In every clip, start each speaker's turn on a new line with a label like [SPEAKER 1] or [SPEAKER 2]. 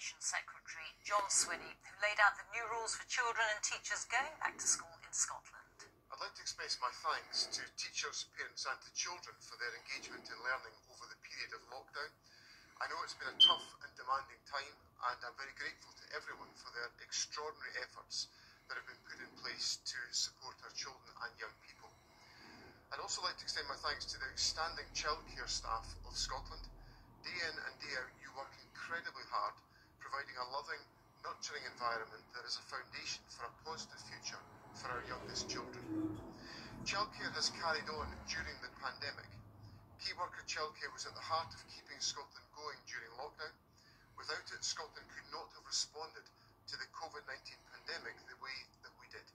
[SPEAKER 1] Education Secretary John Swinney, who laid out the new rules for children and teachers going back to school in Scotland.
[SPEAKER 2] I'd like to express my thanks to teachers, parents, and to children for their engagement in learning over the period of lockdown. I know it's been a tough and demanding time, and I'm very grateful to everyone for their extraordinary efforts that have been put in place to support our children and young people. I'd also like to extend my thanks to the outstanding childcare staff of Scotland. Day in and day out, you work incredibly hard, a loving, nurturing environment that is a foundation for a positive future for our youngest children. Childcare has carried on during the pandemic. Key worker childcare was at the heart of keeping Scotland going during lockdown. Without it, Scotland could not have responded to the COVID 19 pandemic the way that we did.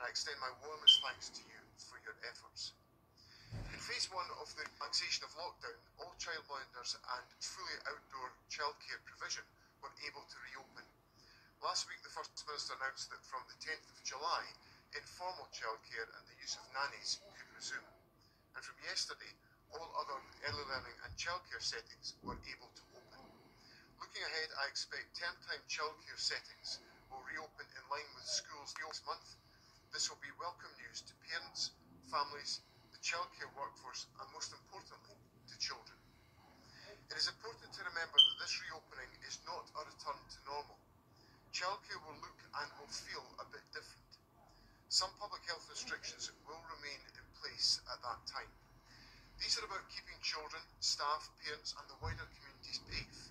[SPEAKER 2] And I extend my warmest thanks to you for your efforts. In phase one of the relaxation of lockdown, all childminders and fully outdoor childcare provision were able to reopen. Last week, the First Minister announced that from the 10th of July, informal childcare and the use of nannies could resume. And from yesterday, all other early learning and childcare settings were able to open. Looking ahead, I expect term time childcare settings will reopen in line with schools next month. This will be welcome news to parents, families, the childcare workforce and most importantly, to children. It is important to remember that this reopening is not a return to normal. Childcare will look and will feel a bit different. Some public health restrictions will remain in place at that time. These are about keeping children, staff, parents and the wider communities safe.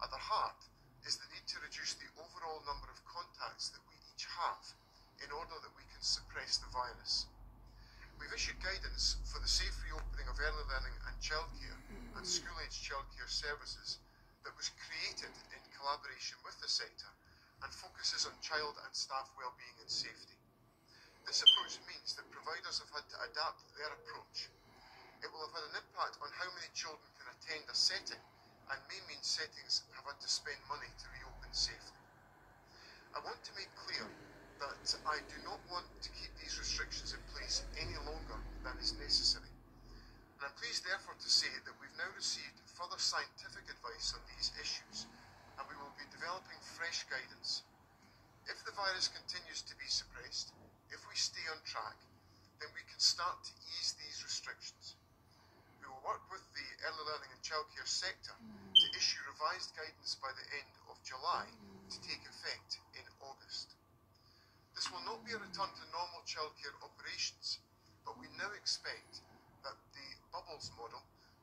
[SPEAKER 2] At their heart is the need to reduce the overall number of contacts that we each have in order that we can suppress the virus. We've issued guidance for the safe reopening of early learning and childcare and school age childcare services that was created in collaboration with the sector and focuses on child and staff wellbeing and safety. This approach means that providers have had to adapt their approach. It will have had an impact on how many children can attend a setting and may mean settings have had to spend money to reopen safely. I want to make clear that I do not want to keep these restrictions in place any longer than is necessary. And I'm pleased, therefore, to say that we've now received further scientific advice on these issues, and we will be developing fresh guidance. If the virus continues to be suppressed, if we stay on track, then we can start to ease these restrictions. We will work with the early learning and childcare sector to issue revised guidance by the end of July to take effect in August. This will not be a return to normal childcare operations, but we now expect that the bubbles model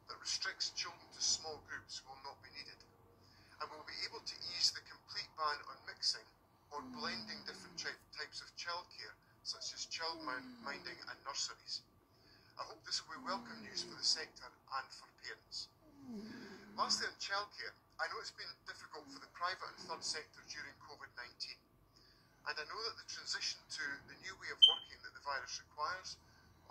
[SPEAKER 2] that restricts children to small groups will not be needed. And we'll be able to ease the complete ban on mixing or blending different types of childcare, such as child minding and nurseries. I hope this will be welcome news for the sector and for parents. Lastly, on childcare, I know it's been difficult for the private and third sector during COVID 19. And I know that the transition to the new way of working that the virus requires,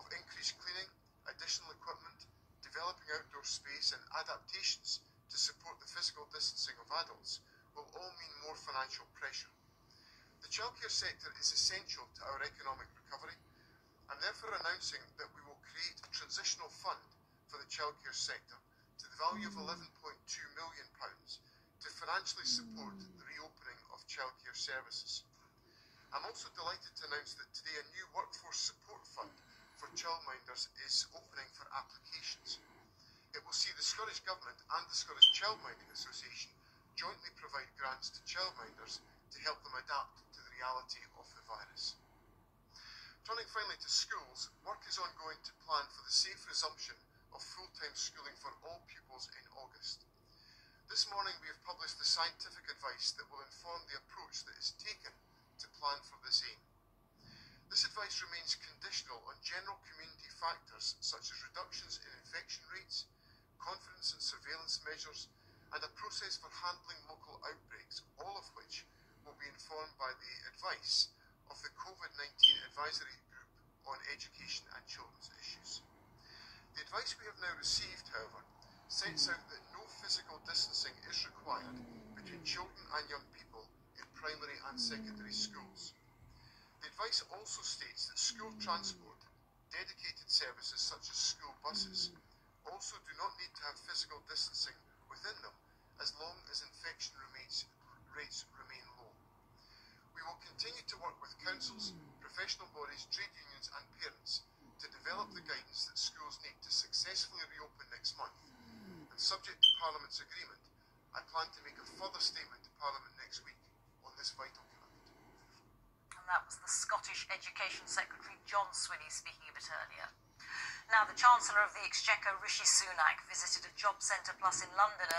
[SPEAKER 2] of increased cleaning, additional equipment, developing outdoor space, and adaptations to support the physical distancing of adults, will all mean more financial pressure. The childcare sector is essential to our economic recovery. I'm therefore announcing that we will create a transitional fund for the childcare sector to the value of £11.2 million to financially support the reopening of childcare services. I'm also delighted to announce that today a new workforce support fund for childminders is opening for applications. It will see the Scottish Government and the Scottish Childminding Association jointly provide grants to childminders to help them adapt to the reality of the virus. Turning finally to schools, work is ongoing to plan for the safe resumption of full-time schooling for all pupils in August. This morning we have published the scientific advice that will inform the approach that is taken to plan for this aim. This advice remains conditional on general community factors such as reductions in infection rates, confidence and surveillance measures, and a process for handling local outbreaks, all of which will be informed by the advice of the COVID 19 Advisory Group on Education and Children's Issues. The advice we have now received, however, sets out that no physical distancing is required between children and young people in primary and secondary schools. The advice also states that school hmm. transport, dedicated services such as school buses, hmm. also do not need to have physical distancing within them as long as infection remains, rates remain low. We will continue to work with councils, hmm. professional bodies, trade unions and parents to develop the guidance that schools need to successfully reopen next month. And subject to Parliament's agreement, I plan to make a further statement to Parliament next week on this vital
[SPEAKER 1] that was the Scottish Education Secretary John Swinney speaking a bit earlier. Now, the Chancellor of the Exchequer, Rishi Sunak, visited a job centre plus in London